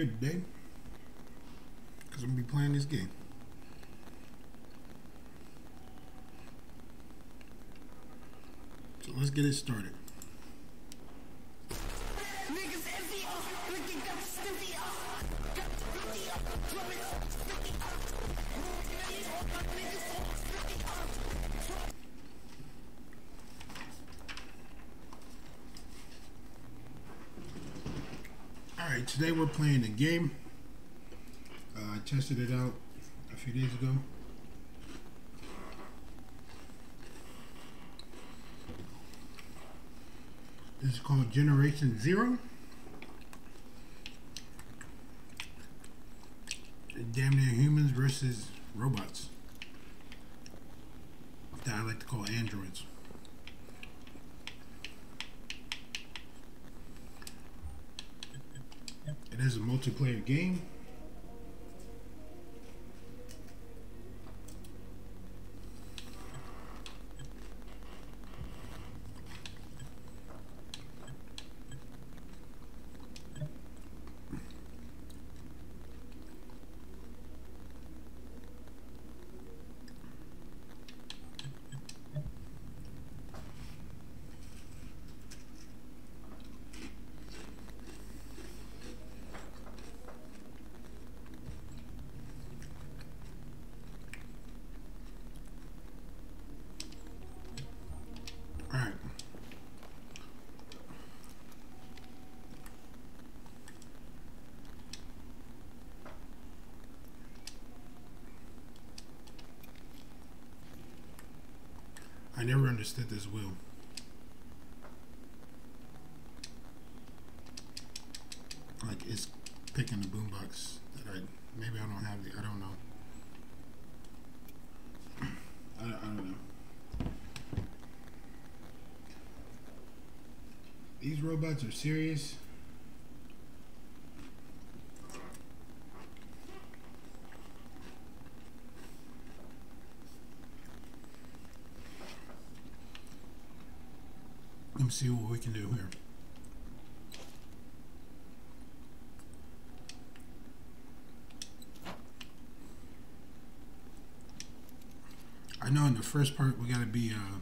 here today because I'm gonna be playing this game. So let's get it started. Today we're playing a game. Uh, I tested it out a few days ago. This is called Generation Zero. Damn near humans versus robots. That I like to call androids. It is a multiplayer game. Alright. I never understood this wheel. Like it's picking the boombox that I maybe I don't have the I don't know. I, I don't know. Serious. Let me see what we can do here. I know in the first part we gotta be uh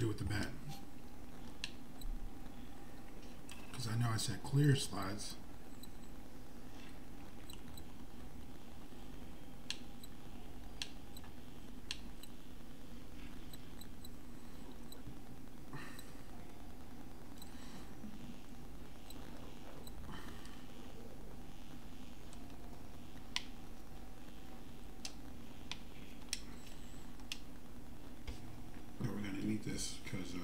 do with the bat? Because I know I said clear slides. But we're gonna need this because uh,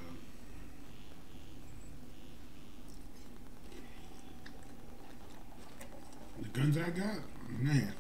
the guns I got, man.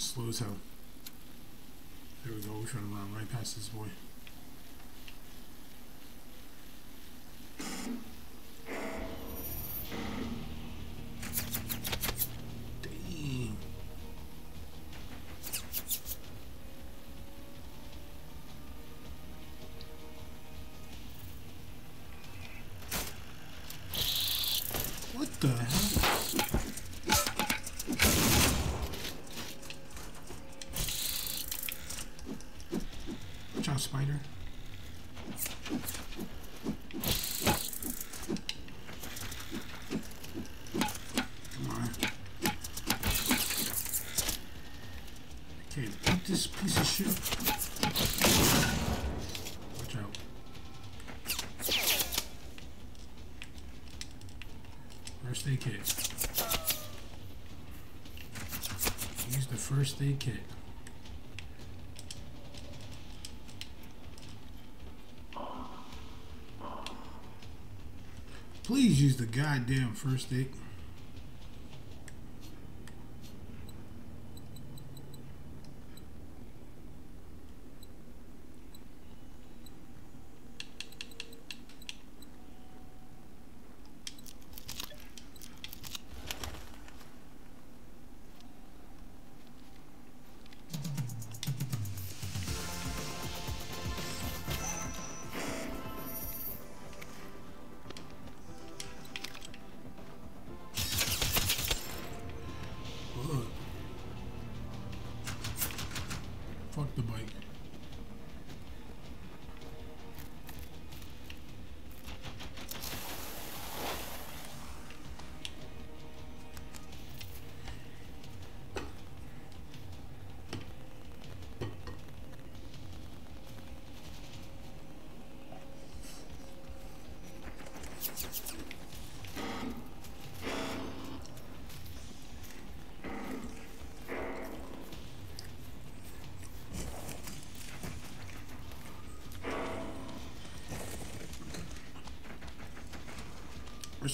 Slow as hell. There we go. Trying to run right past this boy. This piece of shit. Watch out. First aid kit. Use the first aid kit. Please use the goddamn first aid.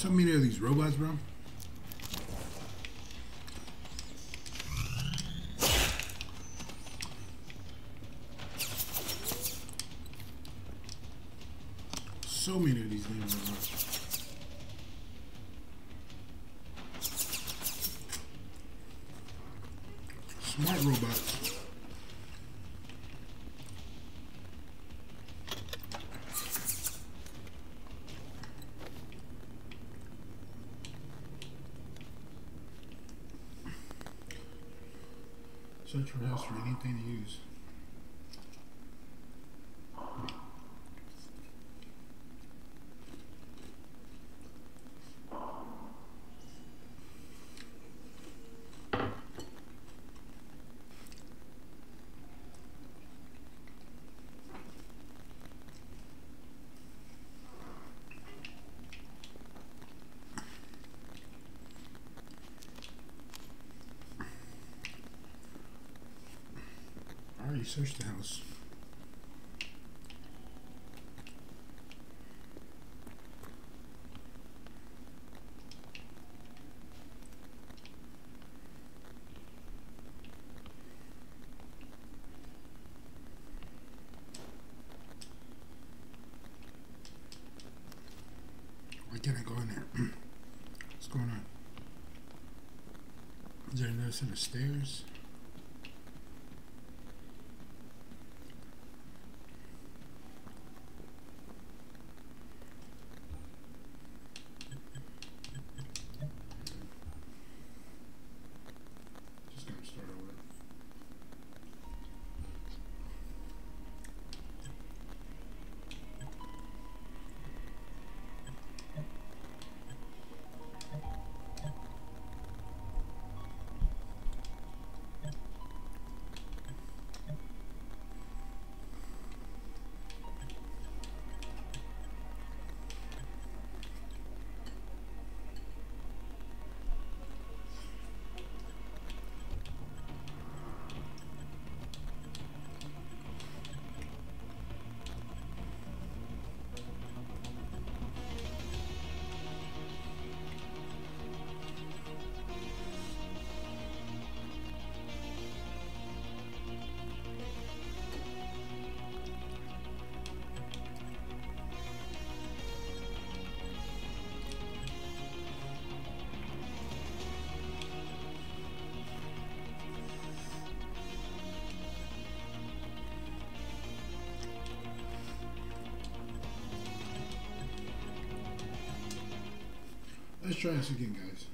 So many of these robots, bro. So many of these damn robots. Smart robots. For anything to use. Already searched the house. Why can't I go in there? What's going on? Is there another set of stairs? Let's try this again, guys.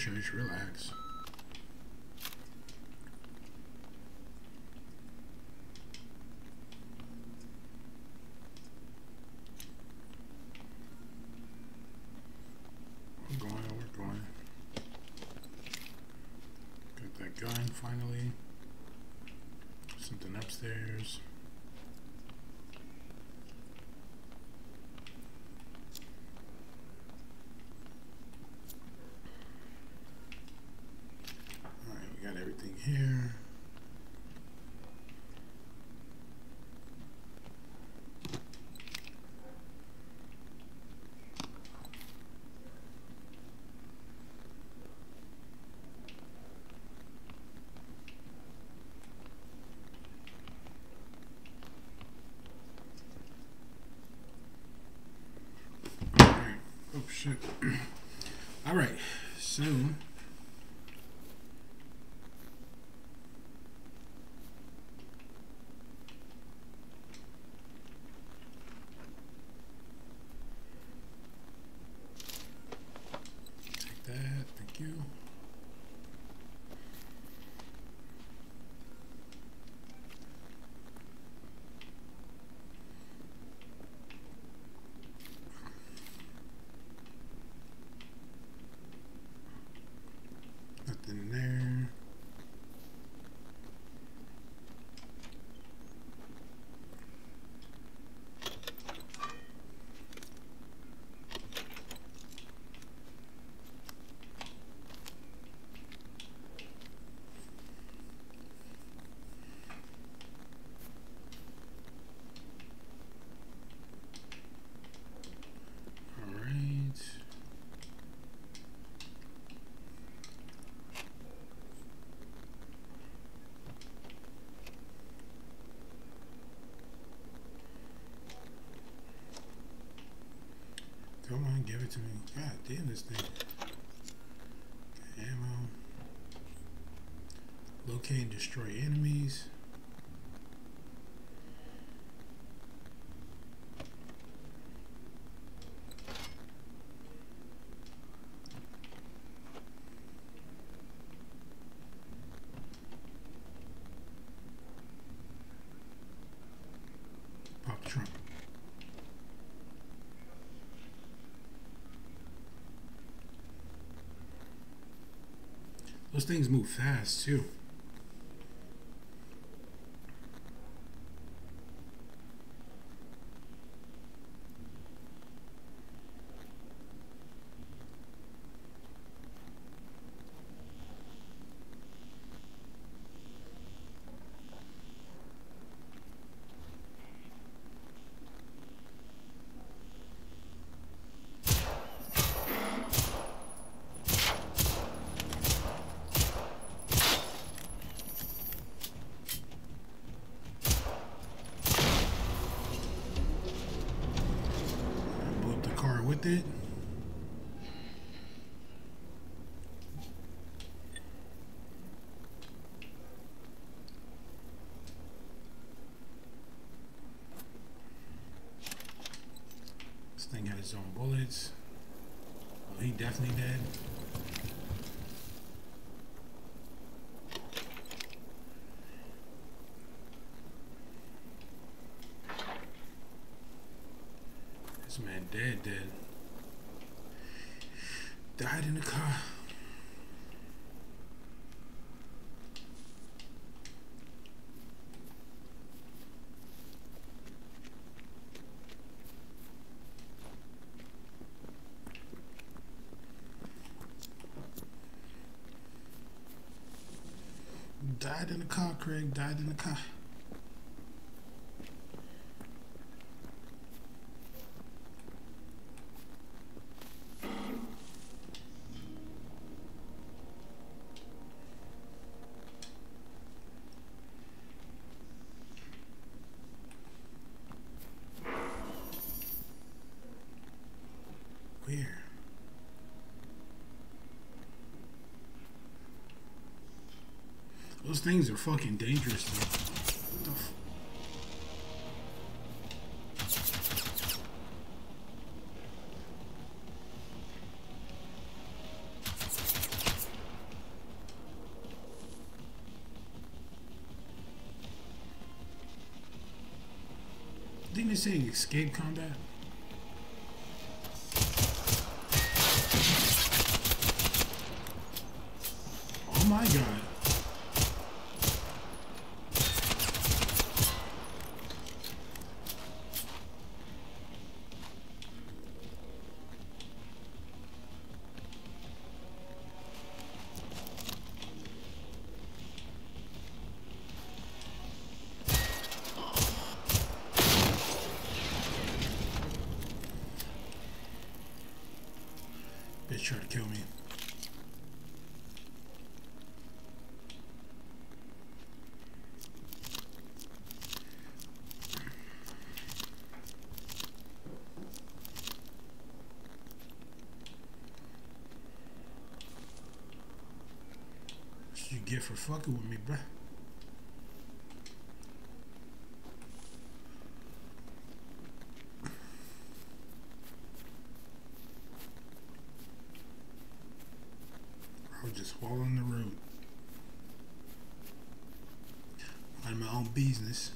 church, relax. here. All right. Oh, shit. All right. So... to me. God damn this thing. Ammo. Locate and destroy enemies. things move fast too. His own bullets. Well, he definitely dead. This man dead, dead. Died in the car. Died in the car, Craig. Died in the car. Where? Those things are fucking dangerous. F- Didn't they say escape combat? For fucking with me, bruh? I was just following the road. Mind my own business.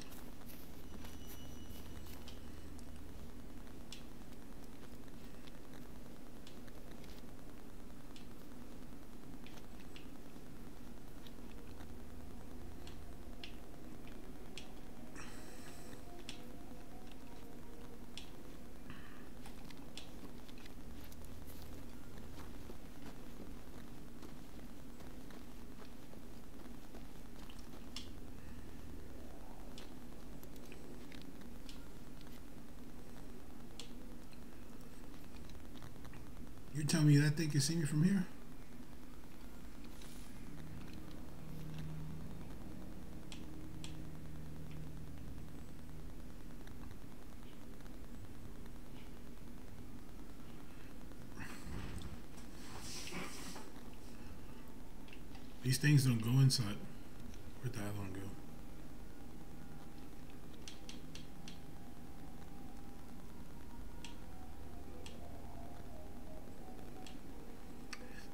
You tell me that thing can see me from here? These things don't go inside. Where'd the other one go?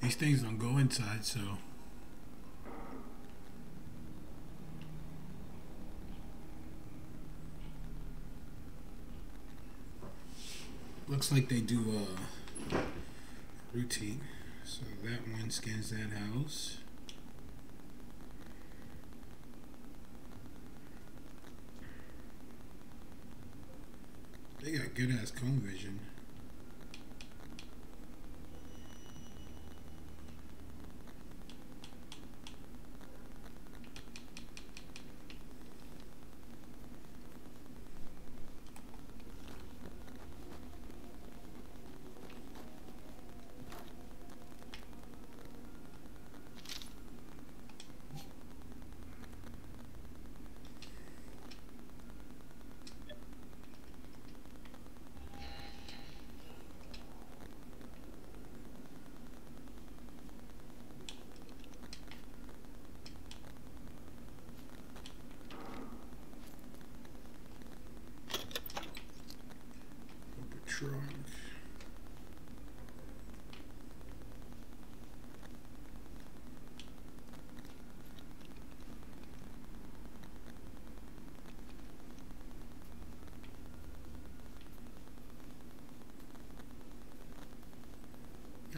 These things don't go inside, so. Looks like they do a routine. So that one scans that house. They got good ass cone vision.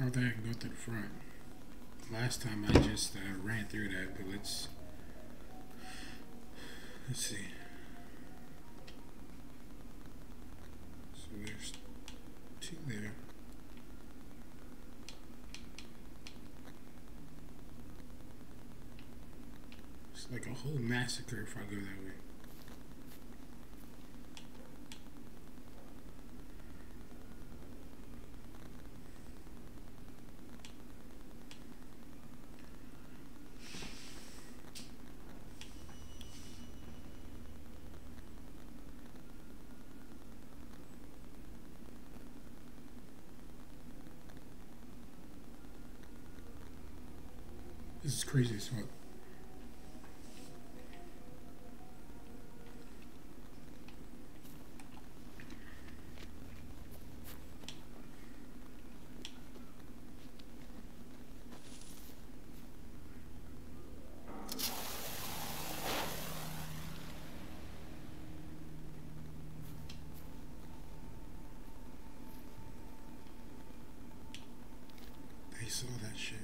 I can go through the front. Last time I just uh, ran through that, but let's let's see. So there's two there. It's like a whole massacre if I go that way. This is crazy as. They saw that shit.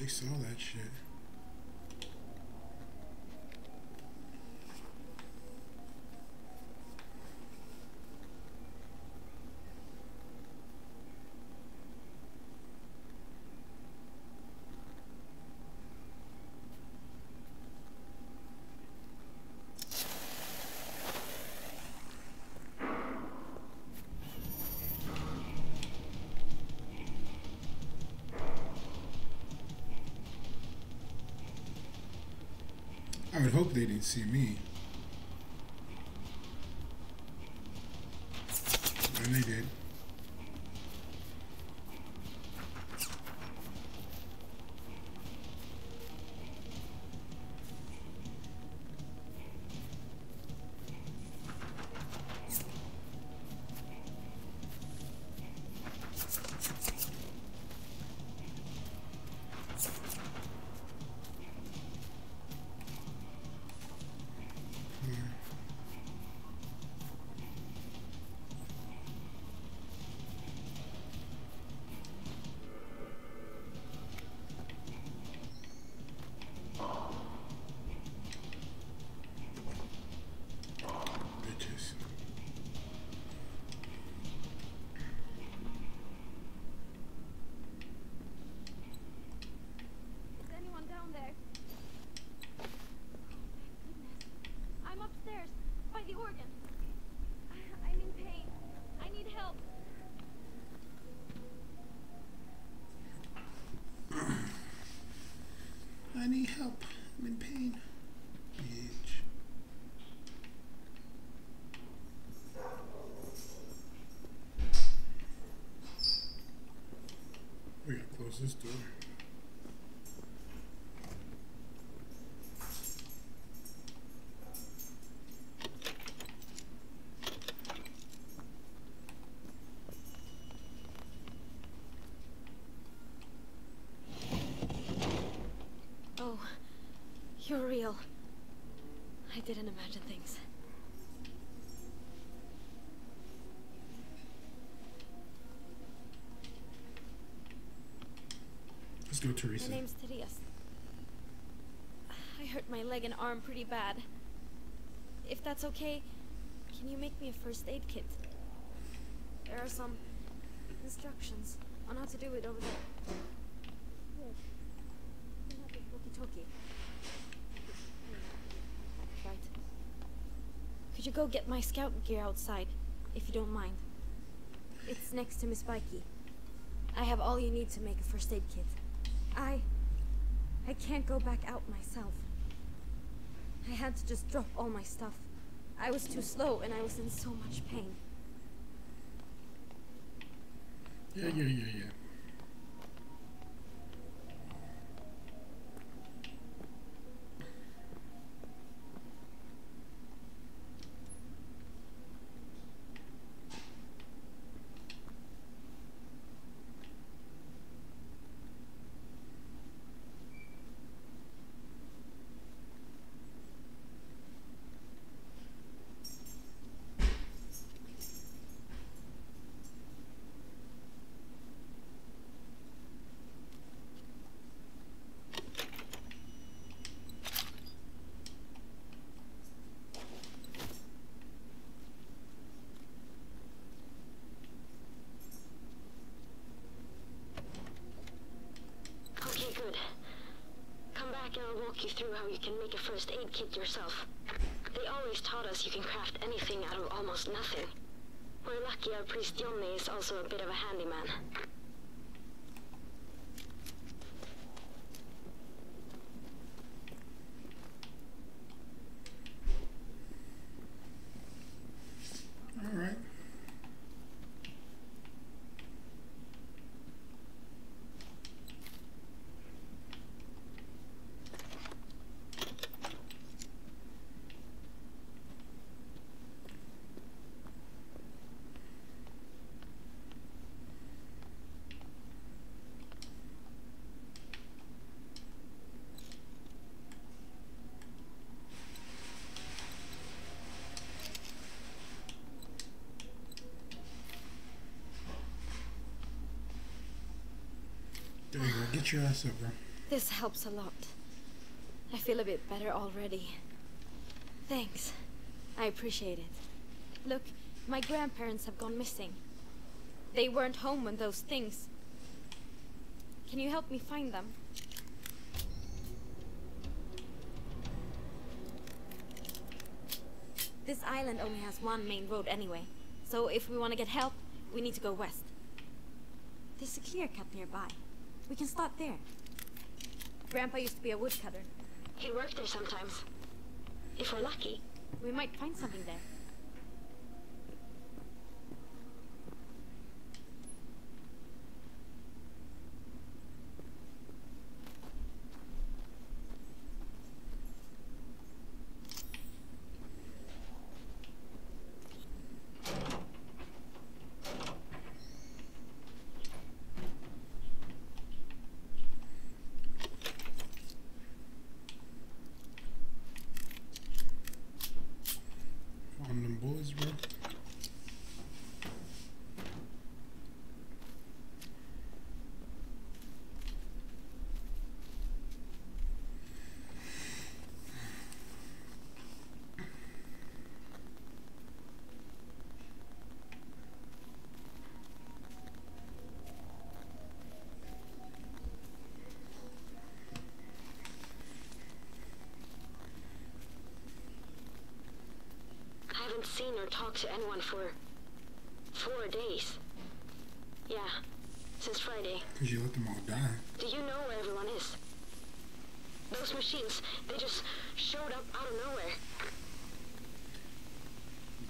They saw that shit. Would hope they didn't see me. This door. Oh, you're real. I didn't imagine things. Let's My name's Tirias. I hurt my leg and arm pretty bad. If that's okay, can you make me a first aid kit? There are some instructions on how to do it over there. Right. Could you go get my scout gear outside, if you don't mind? It's next to Miss Pikey. I have all you need to make a first aid kit. I. I can't go back out myself. I had to just drop all my stuff. I was too slow and I was in so much pain. Yeah, yeah, yeah, yeah. Here I'll walk you through how you can make a first aid kit yourself. They always taught us you can craft anything out of almost nothing. We're lucky our priest Johnny is also a bit of a handyman. All right. There you go. Your ass bro. This helps a lot. I feel a bit better already. Thanks. I appreciate it. Look, my grandparents have gone missing. They weren't home when those things... Can you help me find them? This island only has one main road anyway, so if we want to get help, we need to go west. There's a clear cut nearby. We can start there. Grandpa used to be a woodcutter. He worked there sometimes. If we're lucky, we might find something there. Find them boys, bro. I haven't seen or talked to anyone for four days. Yeah, since Friday. Because you let them all die. Do you know where everyone is? Those machines, they just showed up out of nowhere.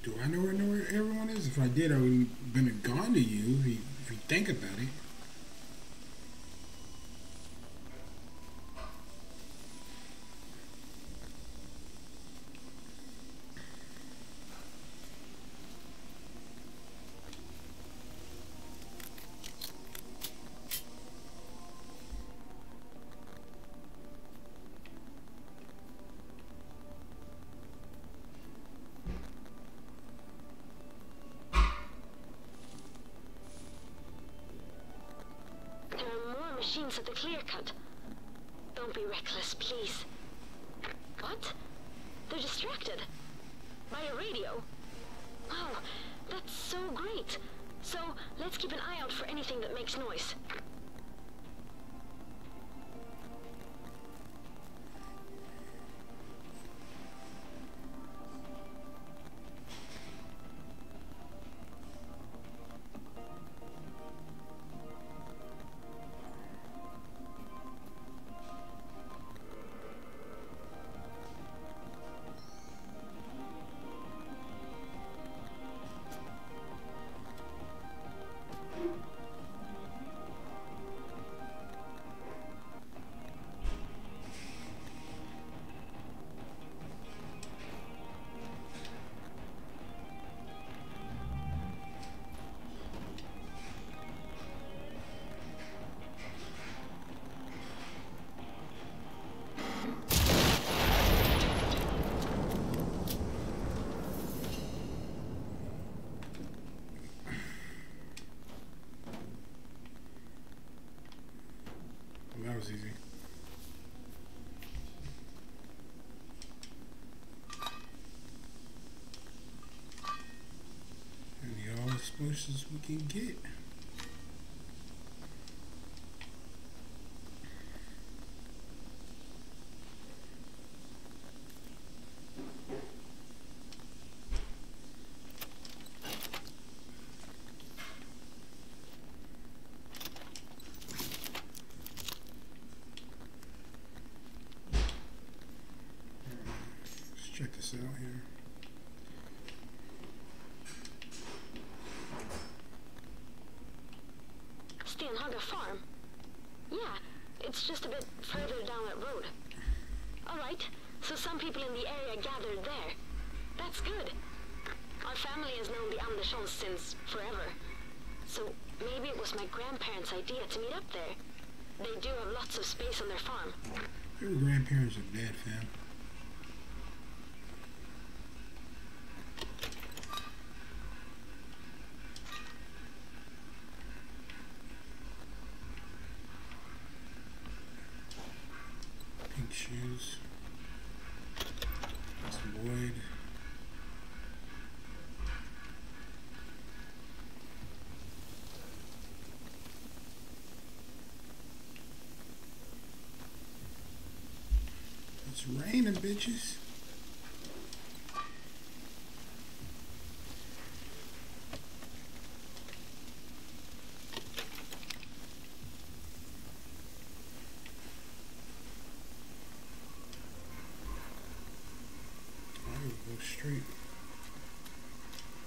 Do I know where, know where everyone is? If I did, I would have been a gone to you if you, if you think about it. as we can get. check this out here. It's just a bit further down that road. Alright, so some people in the area gathered there. That's good. Our family has known the Andersons since forever. So maybe it was my grandparents' idea to meet up there. They do have lots of space on their farm. Your grandparents are dead, fam. Bitches. I will go straight.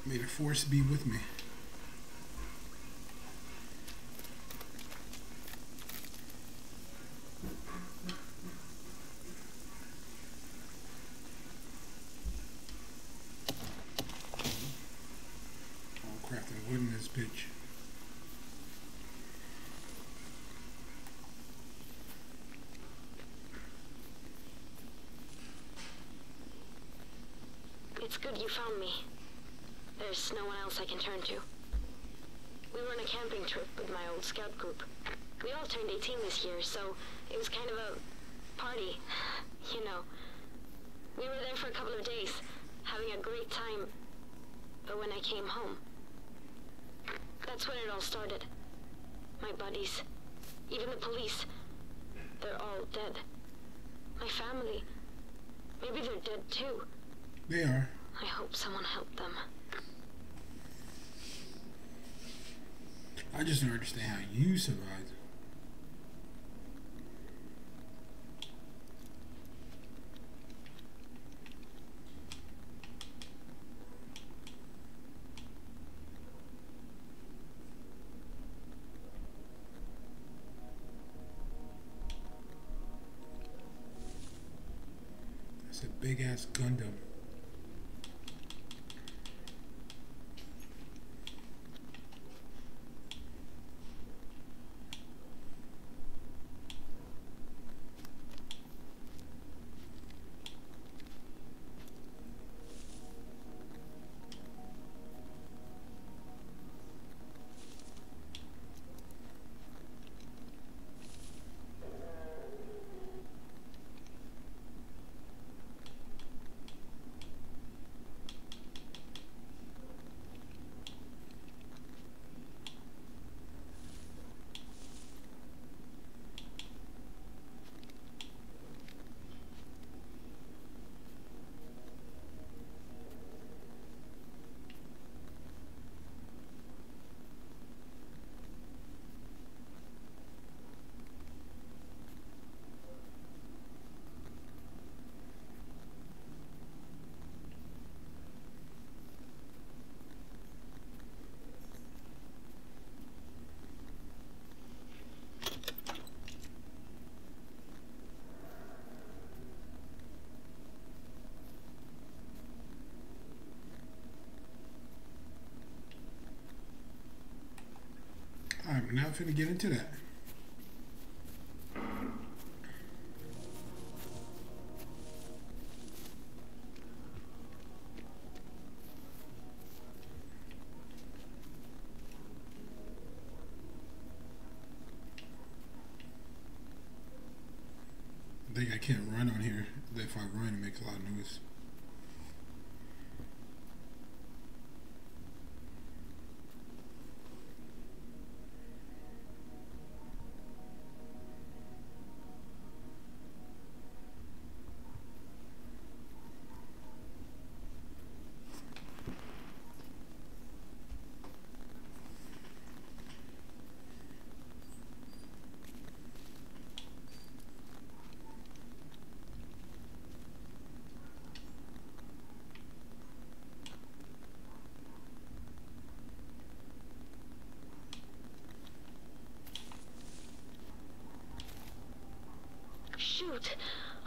May the force be with me. All crafting wood in this bitch. It's good you found me. There's no one else I can turn to. We were on a camping trip with my old scout group. We all turned 18 this year, so it was kind of a party, you know. We were there for a couple of days, having a great time. But when I came home, that's when it all started. My buddies, even the police, they're all dead. My family, maybe they're dead too. They are. I hope someone helped them. I just don't understand how you survived. That's a big ass Gundam. I'm not finna get into that.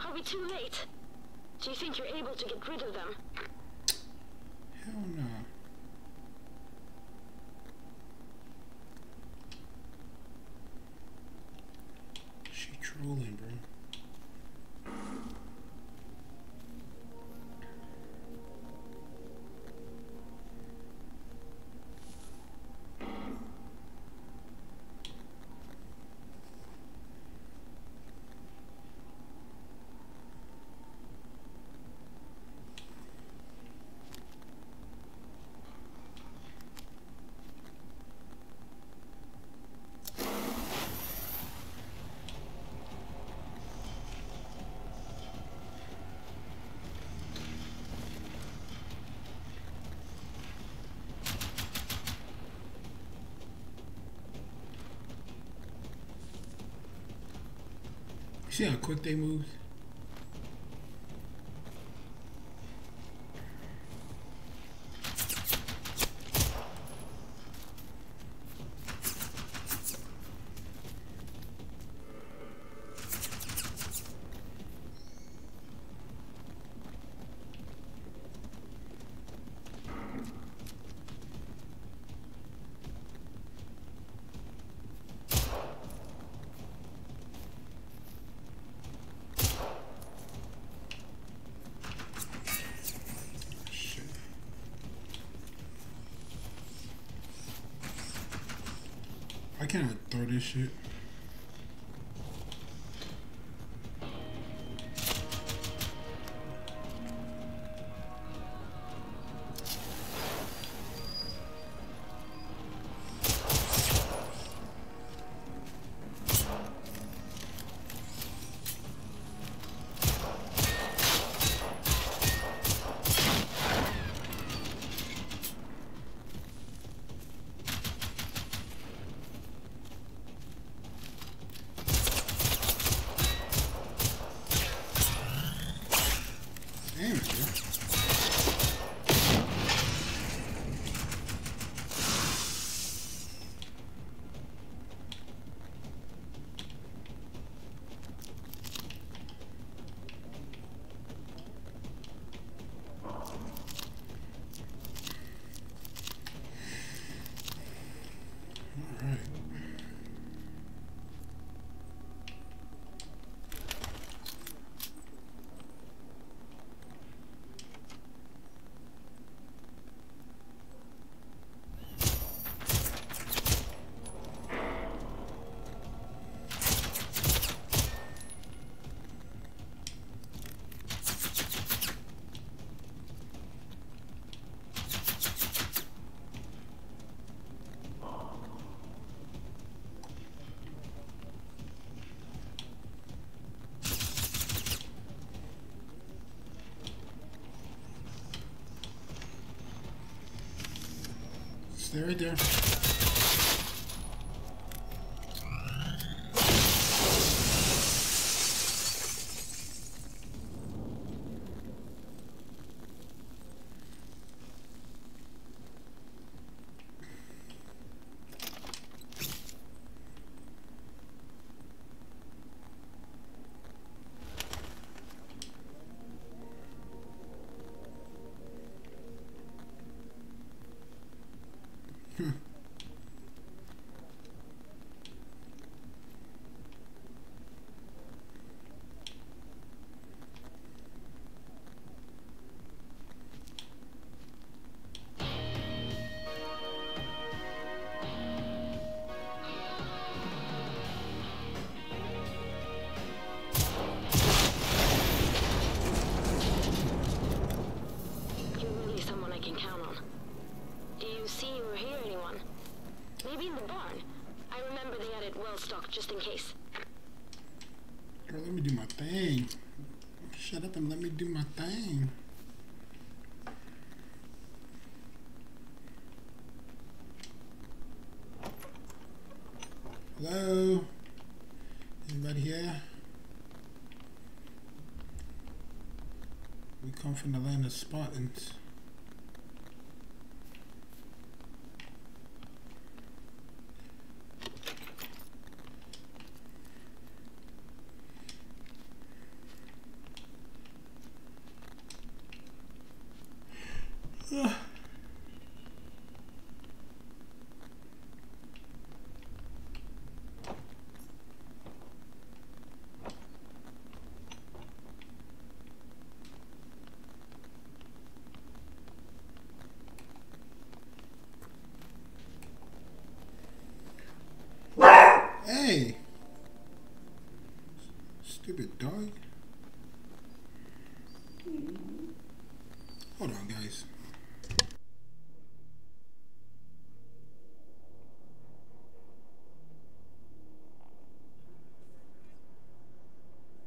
Are we too late? Do you think you're able to get rid of them? See how quick they move? Shit. I can't throw this Stay right there. Just in case. Girl, let me do my thing. Shut up and let me do my thing. Hello? Anybody here? We come from the land of Spartans. Stupid dog. Hold on, guys.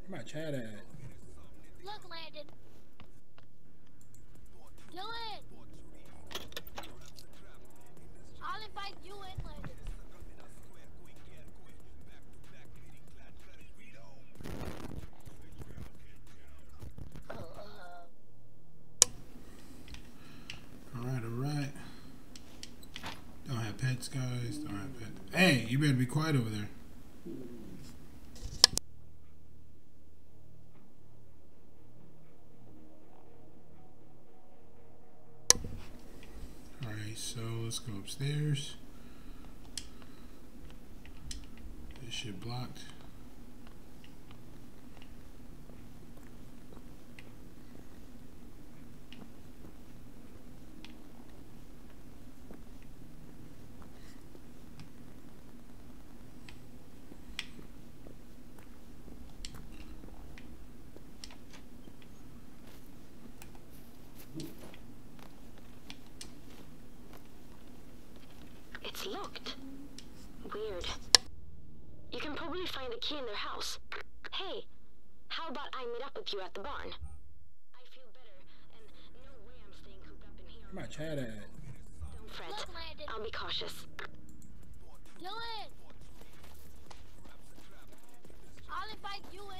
Where my chat at? Look, Landon. Do it. I'll invite you in, Landon. Alright, alright. Don't have pets, guys. Don't have pets. Hey, you better be quiet over there. Blocked. It's locked. Weird. You can probably find the key in their house. Hey, how about I meet up with you at the barn? I feel better, and no way I'm staying cooped up in here. Where my chat at? Don't fret. Look, I'll be cautious. Do it. I'll invite you in,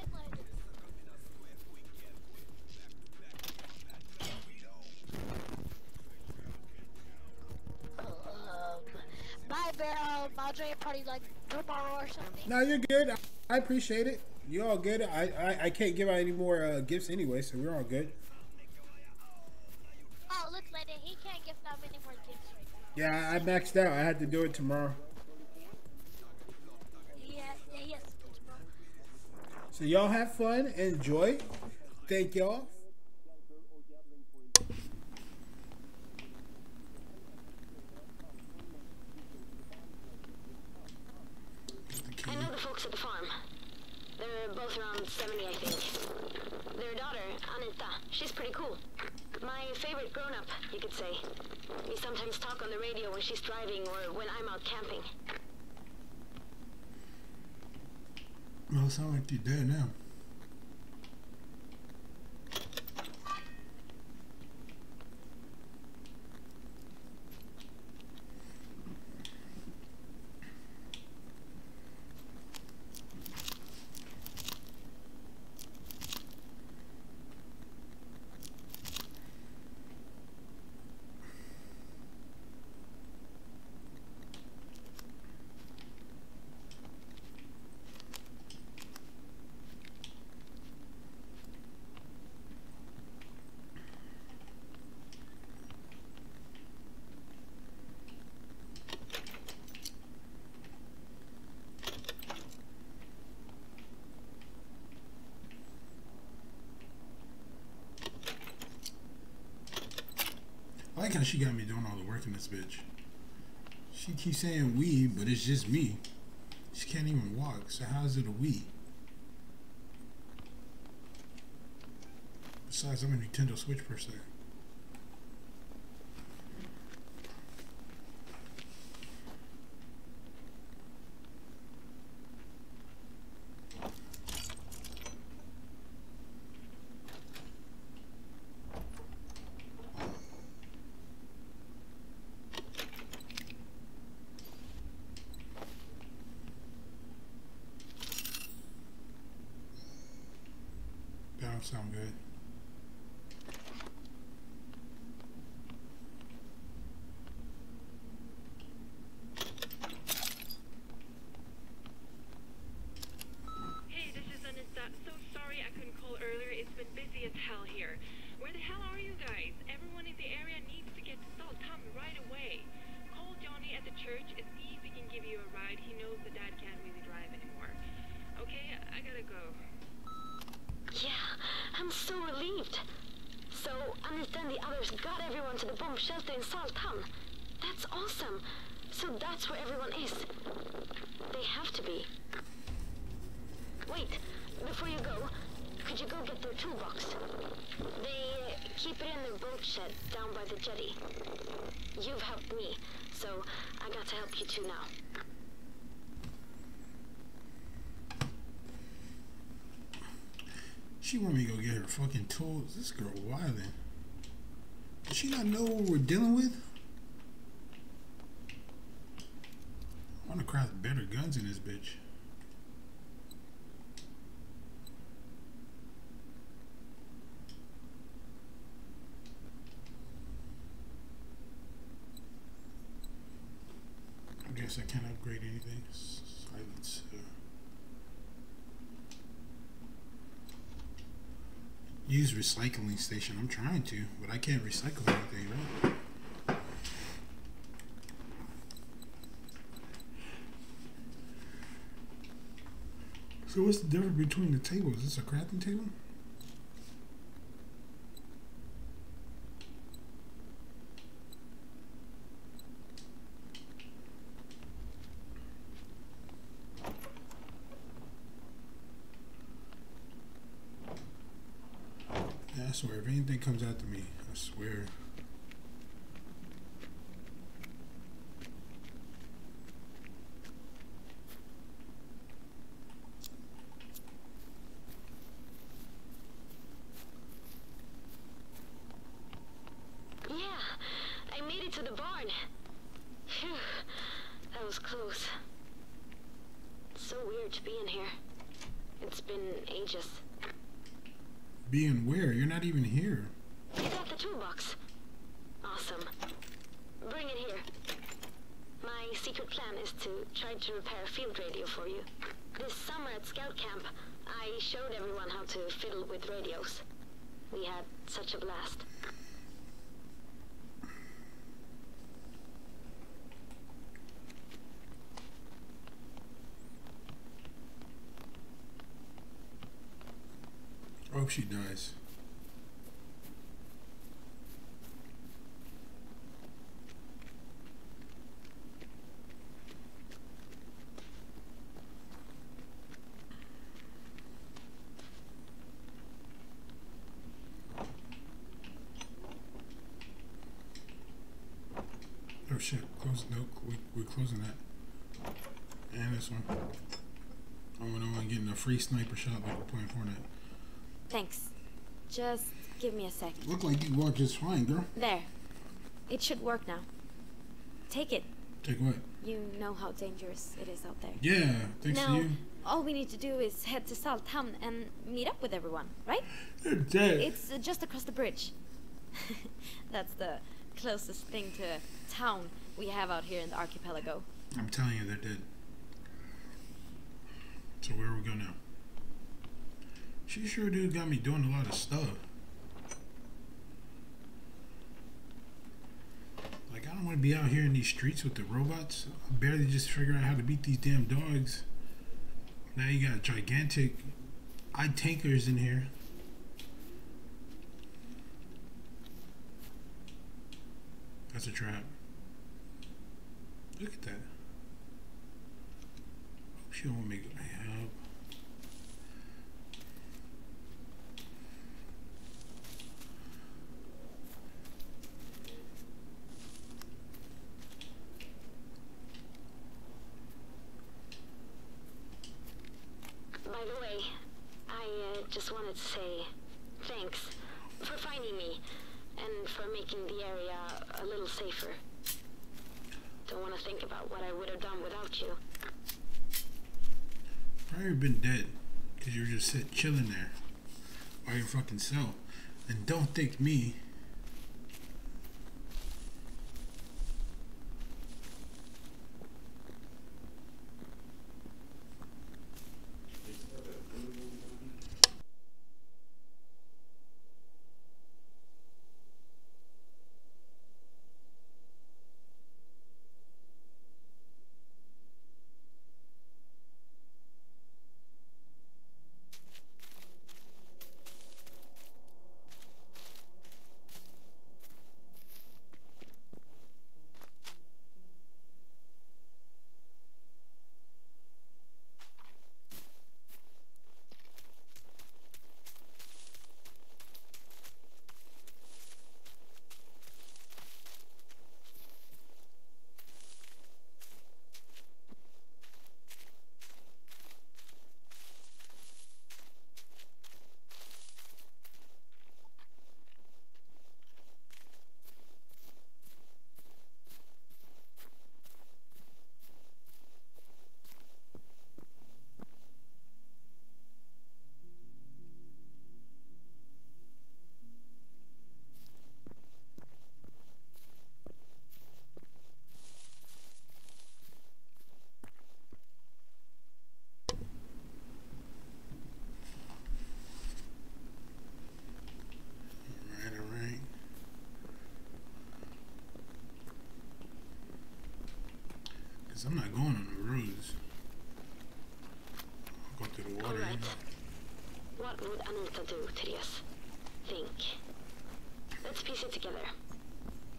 something. No, you're good. I, appreciate it. You're all good. I, I, I can't give out any more uh, gifts anyway, so we're all good. Oh, look, Landon. He can't give out any more gifts right now. Yeah, I, I maxed out. I had to do it tomorrow. Yeah, yeah, yes. So y'all have fun. Enjoy. Thank y'all. I know the folks at the farm. They're both around 70, I think. Their daughter, Anita, she's pretty cool. My favorite grown-up, you could say. We sometimes talk on the radio when she's driving or when I'm out camping. Well, it sounds like you're dead now. She got me doing all the work in this bitch. She keeps saying we, but it's just me. She can't even walk, so how is it a we? Besides, I'm a Nintendo Switch person. That don't sound good. Hey, this is Anissa. So sorry I couldn't call earlier. It's been busy as hell here. Where the hell are you guys? Everyone in the area needs to get to Salthamn right away. Call Johnny at the church and see if he can give you a ride. He knows the dad can't really drive anymore. Okay, I gotta go. Yeah, I'm so relieved. So, Anita and the others got everyone to the bomb That's awesome. So that's where everyone is. They have to be. Wait, before you go, Could you go get their toolbox? They uh, keep it in their boat shed down by the jetty. You've helped me, so I got to help you too now. She want me to go get her fucking tools. This girl wildin'. Does she not know what we're dealing with? I want to craft better guns in this bitch. I guess I can't upgrade anything. Silence. Uh, use recycling station. I'm trying to, but I can't recycle anything, right? So what's the difference between the tables? Is this a crafting table? Yeah, I swear, if anything comes after me, I swear. Yeah, I made it to the barn. Phew, that was close. It's so weird to be in here. It's been ages. Being where? You're not even here. You got the toolbox. Awesome. Bring it here. My secret plan is to try to repair a field radio for you. This summer at scout camp, I showed everyone how to fiddle with radios. We had such a blast. I hope she dies. Oh shit, close, no, we, we're closing that. And this one. Oh no, I'm getting a free sniper shot like we're playing Fortnite. Thanks. Just give me a sec. Look like you walked just fine, girl. There. It should work now. Take it. Take what? You know how dangerous it is out there. Yeah, thanks now, to you. all we need to do is head to Salthamn and meet up with everyone, right? They're dead. It's uh, just across the bridge. That's the closest thing to town we have out here in the archipelago. I'm telling you, they're dead. So where are we going now? She sure do got me doing a lot of stuff. Like I don't want to be out here in these streets with the robots. I barely just figure out how to beat these damn dogs. Now you got gigantic eye tankers in here. That's a trap. Look at that. She don't want me to help. By the way, I uh, just wanted to say thanks for finding me and for making the area a little safer. Don't want to think about what I would have done without you. Probably been dead because you were just sit chilling there by your fucking self. And don't think me. Cause I'm not going on the roads. I'll go through the water. Alright. What would Anita do, Therese? Think. Let's piece it together.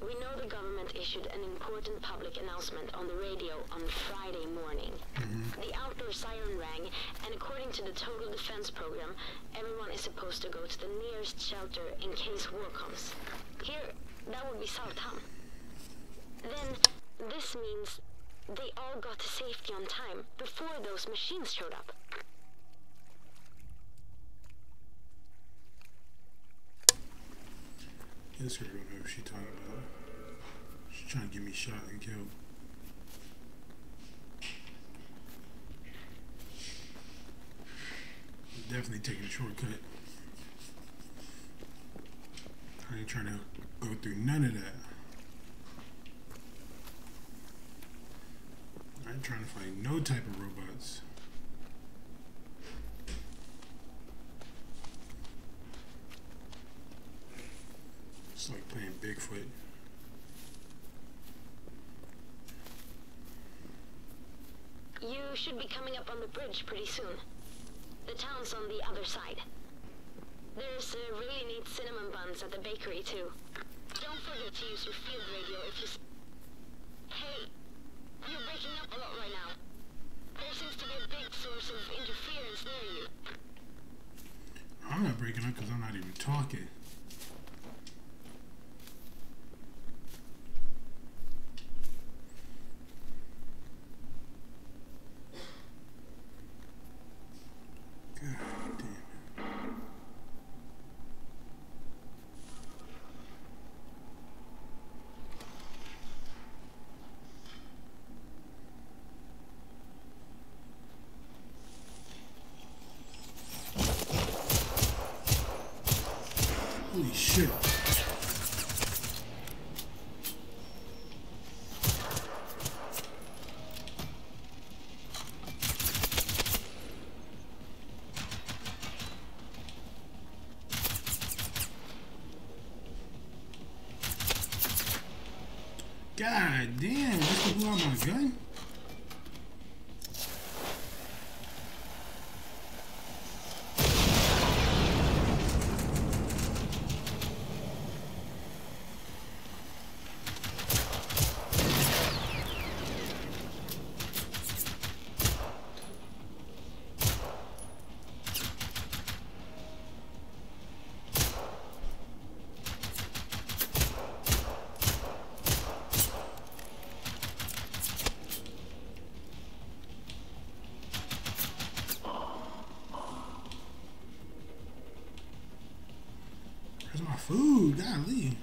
We know the government issued an important public announcement on the radio on Friday morning. Mm-hmm. The outdoor siren rang, and according to the Total Defense Program, everyone is supposed to go to the nearest shelter in case war comes. Here, that would be Salthamn. Then, this means they all got to safety on time before those machines showed up. This girl don't know what she's talking about. She's trying to get me shot and killed. Definitely taking a shortcut. I ain't trying to go through none of that. I ain't trying to find no type of robots. It's like playing Bigfoot. You should be coming up on the bridge pretty soon. The town's on the other side. There's uh, really neat cinnamon buns at the bakery, too. Don't forget to use your field radio if you... s- Hey, you're breaking up a lot right now. There seems to be a big source of interference near you. I'm not breaking up because I'm not even talking. God damn it. Holy shit. God damn, this food? Golly.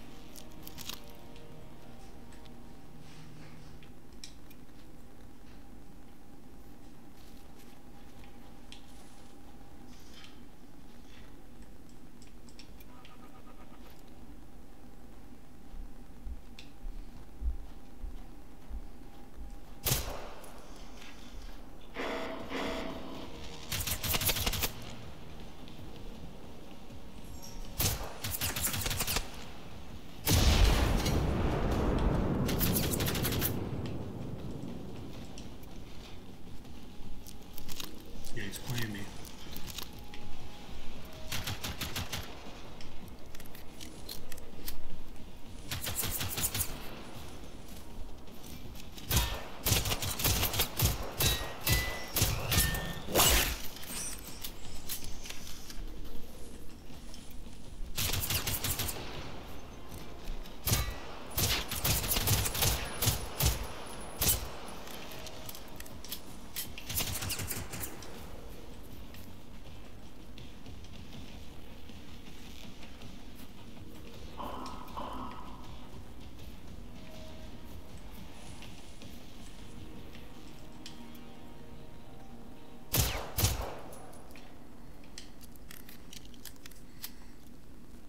Yeah, he's playing me.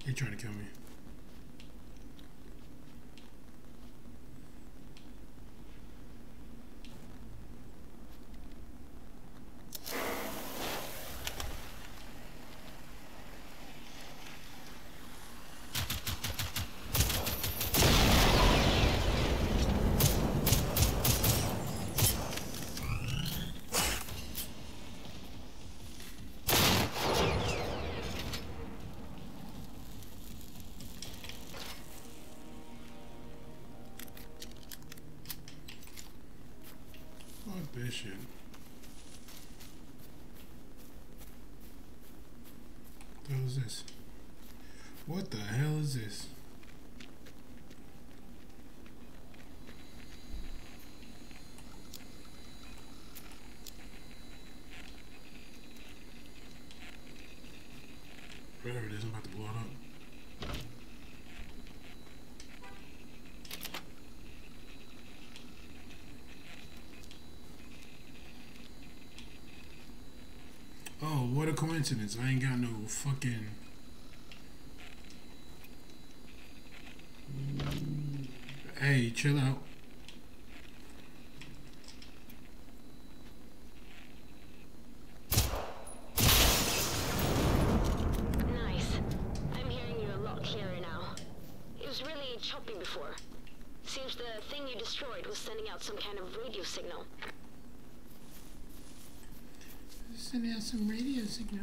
He trying to kill me. Shit. What is this? What the hell is this? Whatever it is, I'm about to blow it up. Oh, what a coincidence. I ain't got no fucking. Hey, chill out. Nice. I'm hearing you a lot clearer now. It was really choppy before. Seems the thing you destroyed was sending out some kind of radio signal. Sending out some You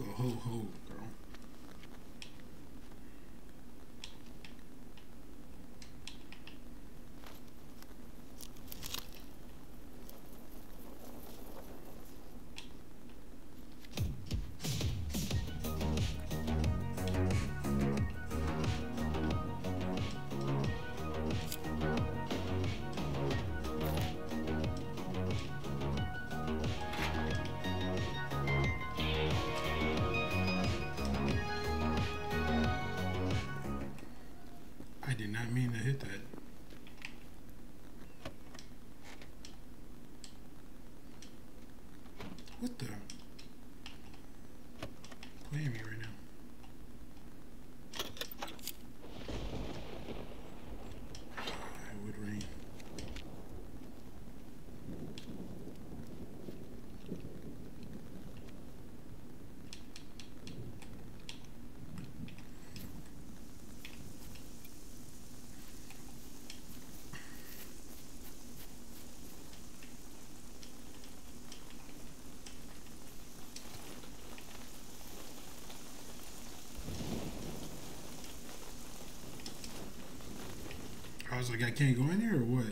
a ho ho, I was like, I can't go in here or what?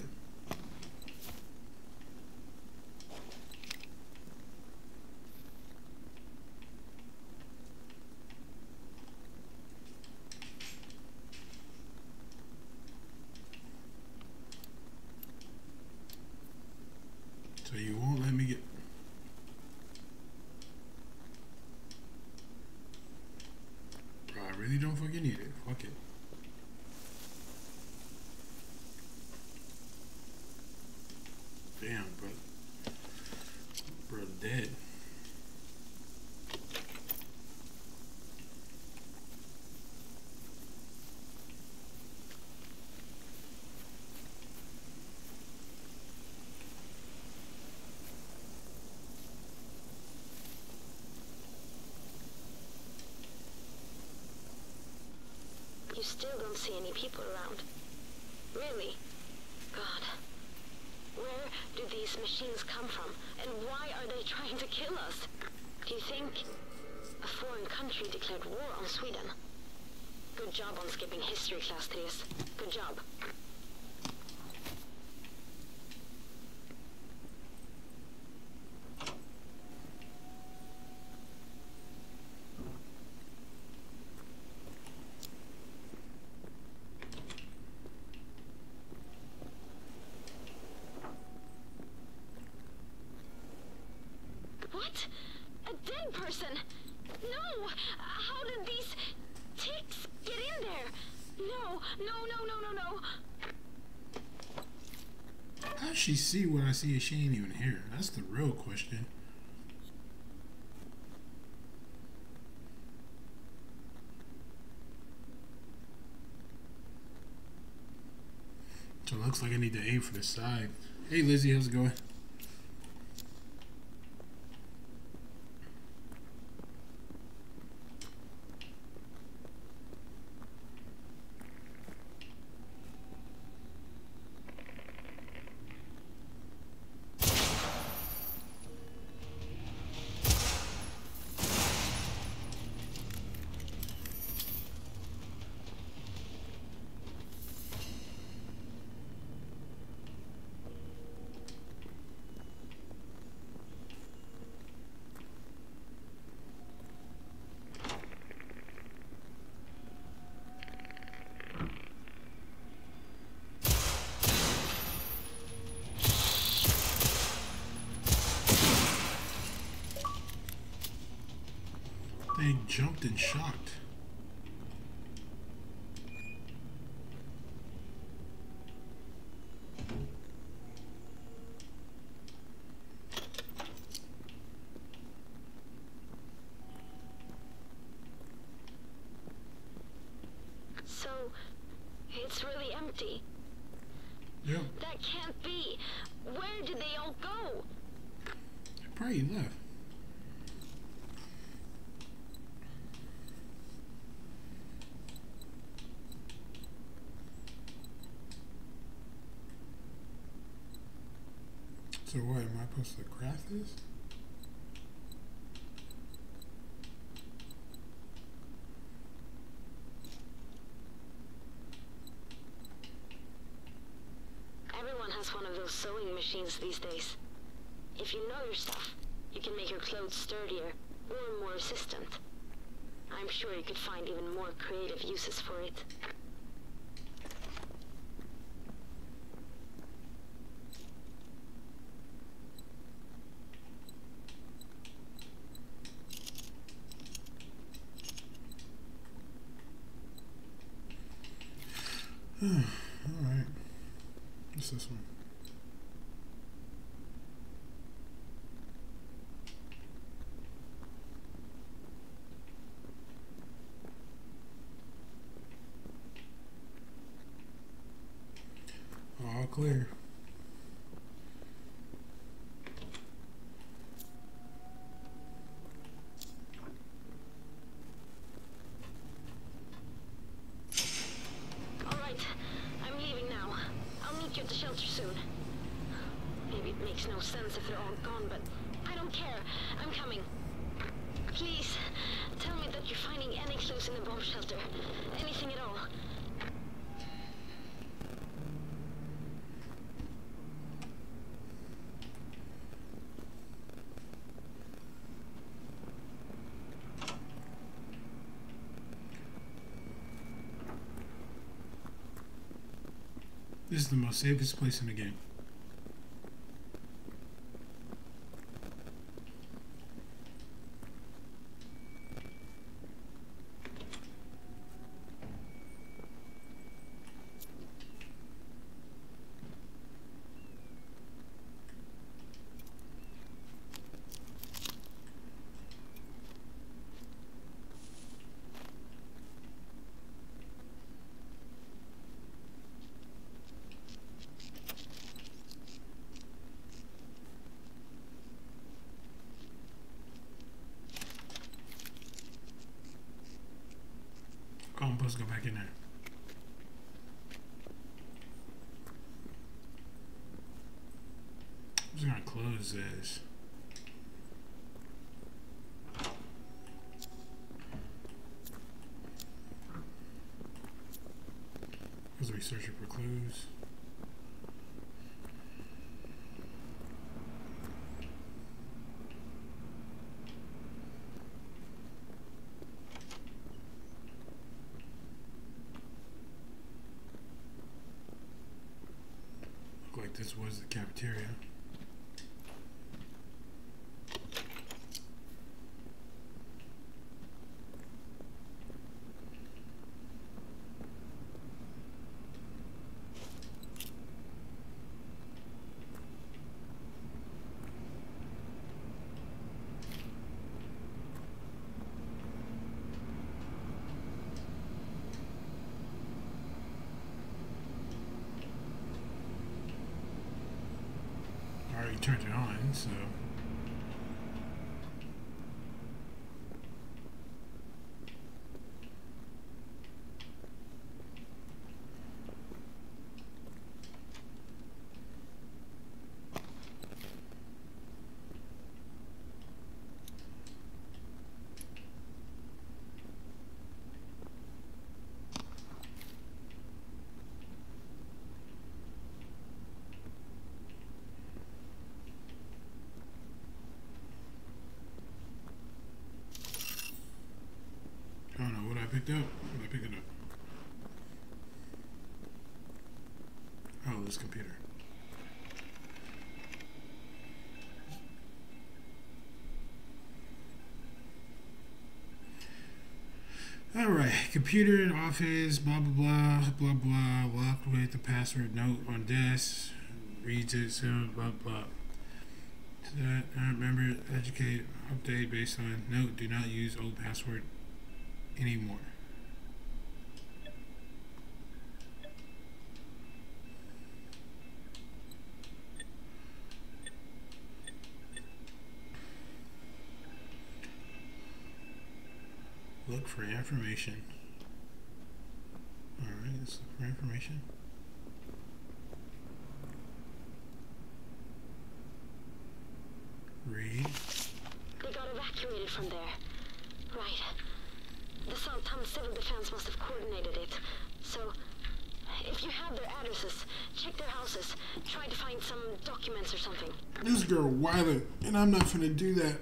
So you won't let me get. Bro, I really don't fucking need it. Fuck it. Damn, bro. Bro, dead. You still don't see any people around. Really? God. Where do these machines come from? And why are they trying to kill us? Do you think a foreign country declared war on Sweden? Good job on skipping history class, Therese. Good job. A dead person? No! How did these ticks get in there? No, no, no, no, no, no. How does she see what I see if she ain't even here? That's the real question. So it looks like I need to aim for the side. Hey Lizzie, how's it going? It's really empty. Yep. That can't be. Where did they all go? Probably left. So what, am I supposed to craft this? One of those sewing machines these days. If you know your stuff, you can make your clothes sturdier or more resistant. I'm sure you could find even more creative uses for it. Hmm, Alright. What's this one? All clear. Alright, I'm leaving now. I'll meet you at the shelter soon. Maybe it makes no sense if they're all gone, but I don't care. I'm coming. Please, tell me that you're finding any clues in the bomb shelter. Anything at all. This is the most safest place in the game. Oh, I'm supposed to go back in there. I'm just gonna this. As we searching for clues. Look like this was the cafeteria. Turned it on, so. Picked up. What did I pick it up? Oh, this computer. All right, computer in office, blah blah blah blah blah. Locked with the password note on desk. Reads it soon, blah blah. So that I remember educate update based on note. Do not use old password anymore. Look for information. Alright, let's look for information. Read. They got evacuated from there. Right. The Civil Defense must have coordinated it. So, if you have their addresses, check their houses. Try to find some documents or something. This girl wildin', and I'm not gonna do that.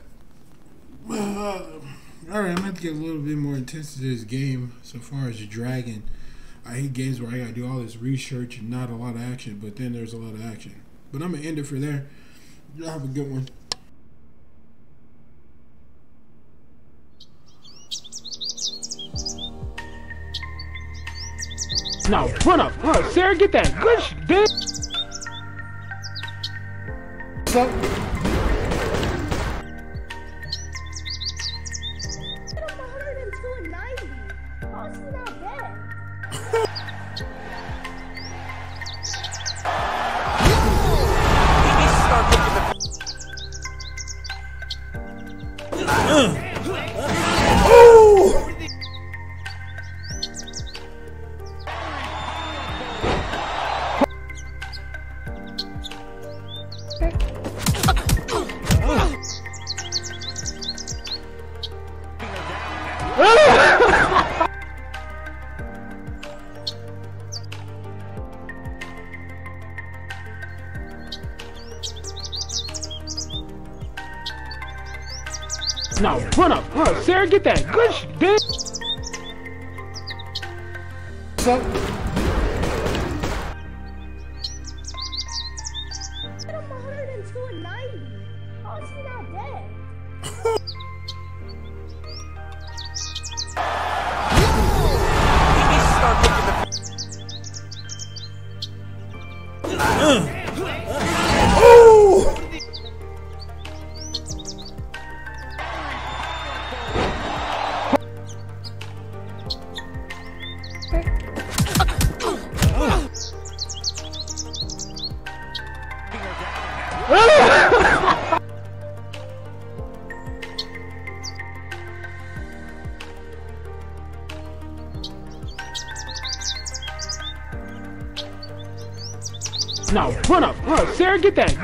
Alright, I'm gonna have to get a little bit more intense to this game so far as the dragon. I hate games where I gotta do all this research and not a lot of action, but then there's a lot of action. But I'm gonna end it for there. Y'all have a good one. No, run up, up. Sarah, get that good bitch. Is get that. Good get that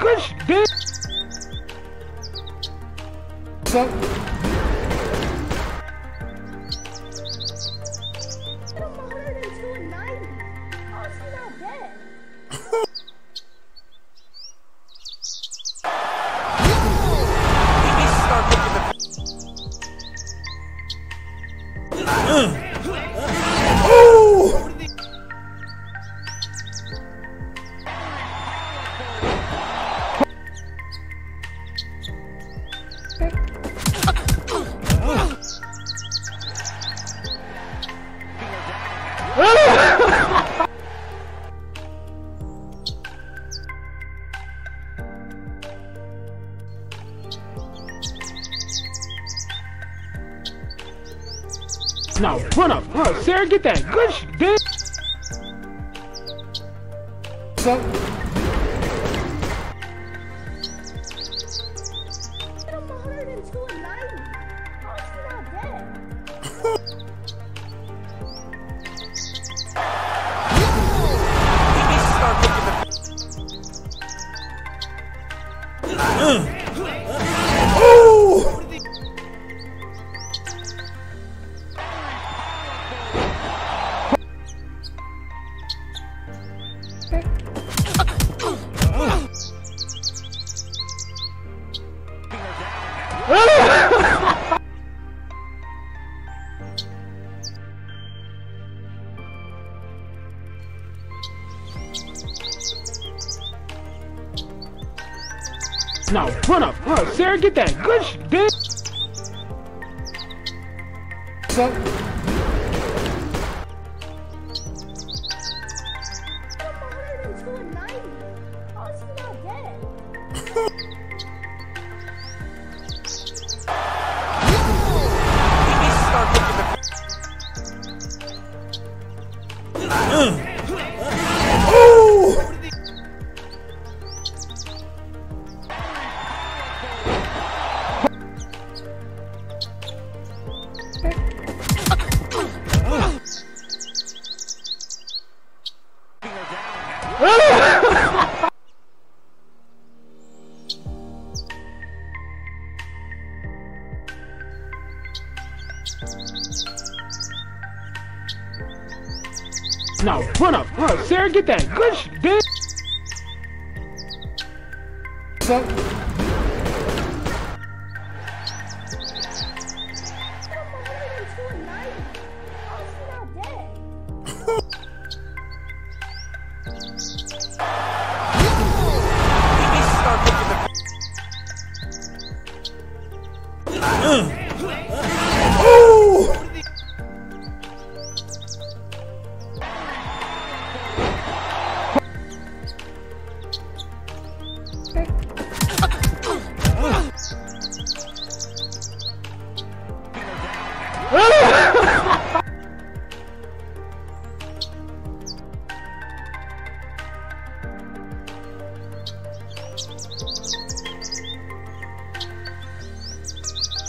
No, run up, run up. Sarah, get that good sh- bitch. I'm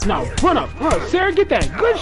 now, run up! Run, Sarah, get that! Good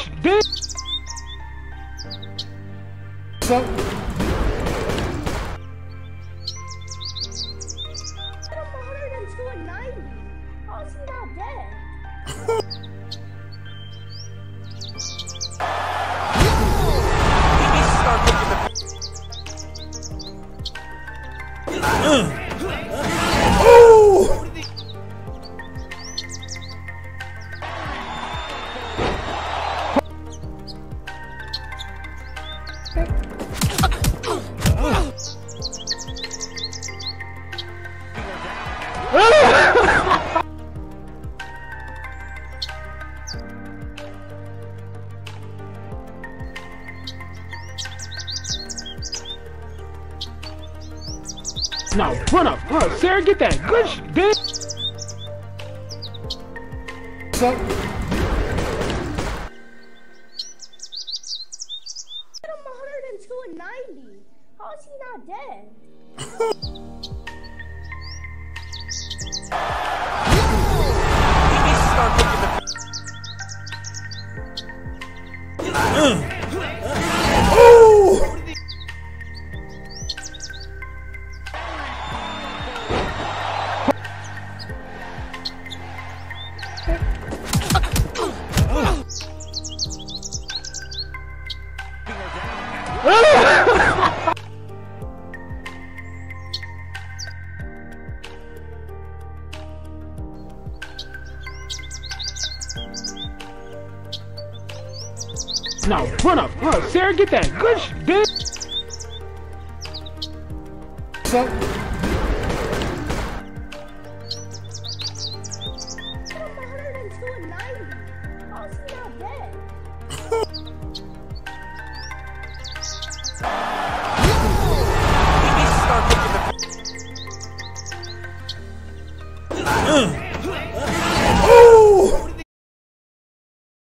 get that?